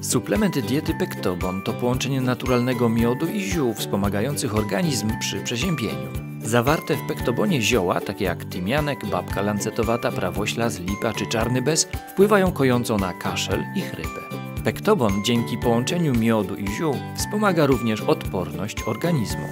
Suplement diety Pectobon to połączenie naturalnego miodu i ziół wspomagających organizm przy przeziębieniu. Zawarte w pektobonie zioła, takie jak tymianek, babka lancetowata, prawoślaz, lipa czy czarny bez, wpływają kojąco na kaszel i chrypę. Pektobon dzięki połączeniu miodu i ziół wspomaga również odporność organizmu.